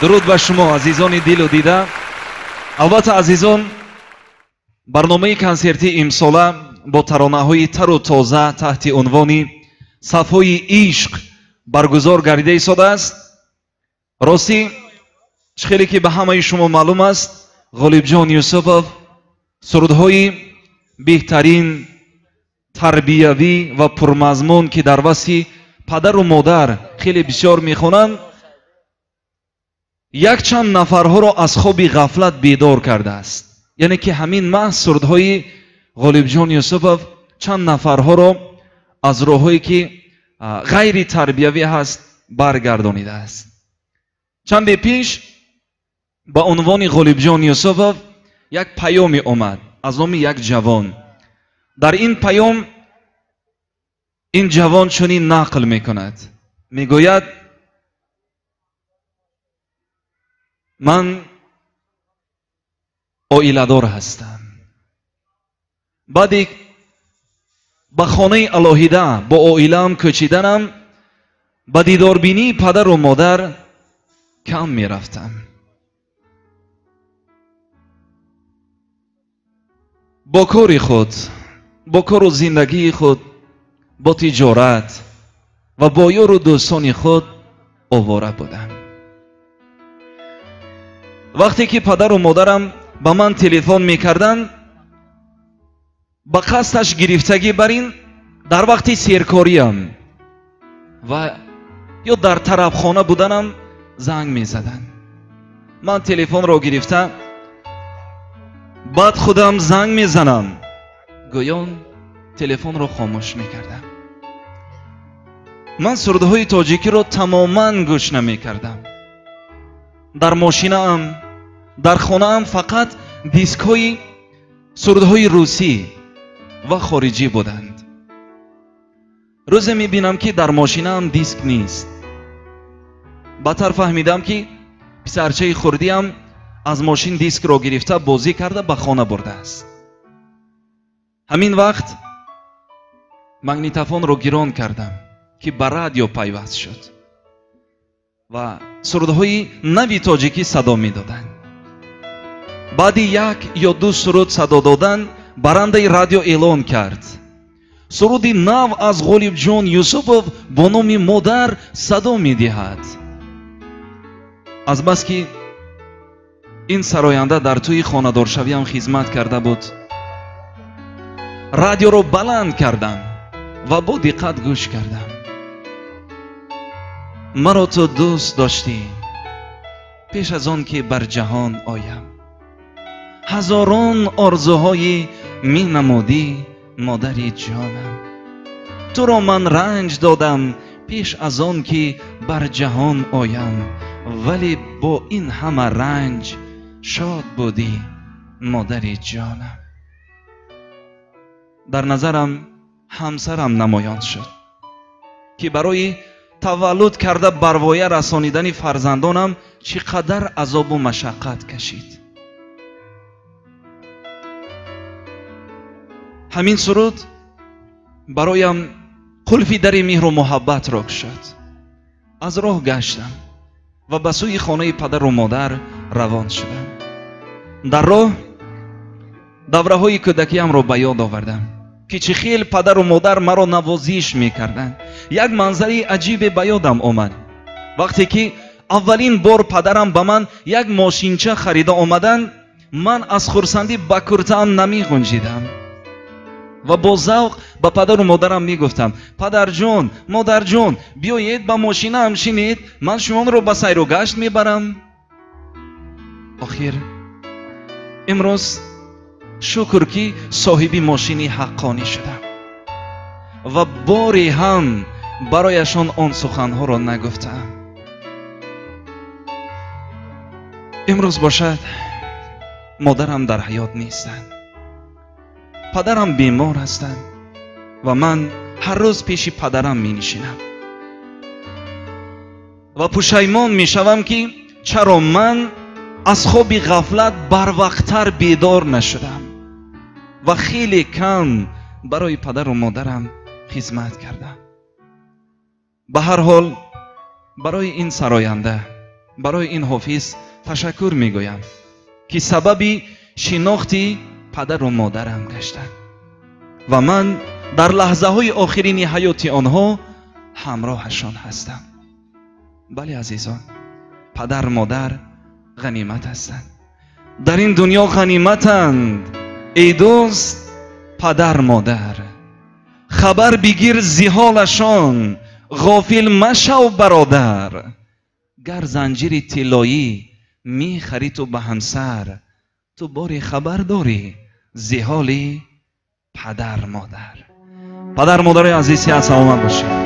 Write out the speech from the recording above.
дуруд ба шумо азизони дилу дида. Албатта азизон барномаи консерти имсола бо таронаҳои тару тоза таҳти унвони сафҳои ишқ баргузор гардида истодааст. Ростӣ чӣ хеле ки ба ҳамаи шумо маълум аст ғолибҷон юсупов сурудҳои беҳтарин тарбиявӣ ва пурмазмун ки дар васти падару модар хеле бисёр мехонанд یک چند نفرها را از خواب غفلت بیدار کرده است. یعنی که همین ما سردهای غالب جان یوسفов چند نفرها را از روحی که غیر تربیوی هست برگردانیده است. چند پیش با عنوان غالب جان یوسفov یک پیامی اومد. از نام یک جوان. در این پیام این جوان چنین نقل می‌کند. می‌گوید ман оиладор ҳастам баъде ба хонаи алоҳида бо оилаам кӯчиданам ба дидорбинии падару модар кам мерафтам бо кори худ бо кору зиндагии худ бо тиҷорат ва бо ёру дӯстони худ овора будам вақте ки падару модарам ба ман телефон мекарданд ба қасдаш гирифтагӣ бар ин дар вақти серкориям ва ё дар тарабхона буданам занг мезаданд ман телефонро гирифта баъд худам занг мезанам гӯён телефонро хомӯш мекардам ман сурдҳои тоҷикиро тамоман гӯш намекардам дар мошинаам дар хонаам фақат дискҳои сурдҳои русӣ ва хориҷӣ буданд рӯзе мебинам ки дар мошинаам диск нест баъдтар фаҳмидам ки писарчаи хурдиам аз мошин дискро гирифта бозӣ карда ба хона бурдааст ҳамин вақт магнитофонро гирон кардам ки ба радио пайваст шуд ва сурудҳои нави тоҷикӣ садо медоданд баъди як ё ду суруд садо додан барандаи радио эълон кард. Суруди нав аз ғолибҷон юсупов бо номи модар садо медиҳад. Азбаски ин сароянда дар тӯи хонадоршавиам хизмат карда буд. Радиоро баланд кардам ва бо диққат гӯш кардам. Маро ту дӯст доштӣ пеш аз он ки бар ҷаҳон оям ҳазорон орзуҳои менамудӣ модари ҷонам туро ман ранҷ додам пеш аз он ки бар ҷаҳон оям. Вале бо ин ҳама ранҷ шод будӣ модари ҷонам дар назарам ҳамсарам намоён шуд ки барои таваллуд карда барвоя расонидани фарзандонам чӣ қадар азобу машаққат кашид ҳамин суруд бароям қулфи дари меҳру муҳаббатро кушад аз роҳ гаштам ва ба сӯи хонаи падару модар равон шудам дар роҳ давраҳои кӯдакиамро ба ёд овардам ки чӣ хел падару модар маро навозиш мекарданд як манзари аҷибе ба ёдам омад вақте ки аввалин бор падарам ба ман як мошинча харида омаданд ман аз хурсандӣ ба куртаам намеғунҷидам ва бо завқ ба падару модарам мегуфтам. Падарҷон модарҷон биёед ба мошинаам шинед ман шуморо ба сайру гашт мебарам охир имрӯз шукр ки соҳиби мошини ҳаққонӣ шудам. Ва боре ҳам барояшон он суханҳоро нагуфтаам имрӯз бошад модарам дар ҳаёт нестанд پدرم بیمار هستند و من هر روز پیش پدرم می نشینم. و پشیمان می شوم که چرا من از خواب غفلت بر وقتتر بیدار نشدم و خیلی کم برای پدر و مادرم خدمت کردم. به هر حال برای این سراینده برای این حافظ تشکر می گویم که سببی شناختی پدر و مادرم گشتند و من در لحظه های آخرین حیات آنها همراهشان هستم. بله عزیزان پدر مادر غنیمت هستند. در این دنیا غنیمتند. ای دوست پدر مادر. خبر بگیر زیحالشان. غافل مشو برادر. گر زنجیر طلایی می خری تو به همسر تو زیحالی پدر مادر. پدر مادر عزیزی از آمد باشید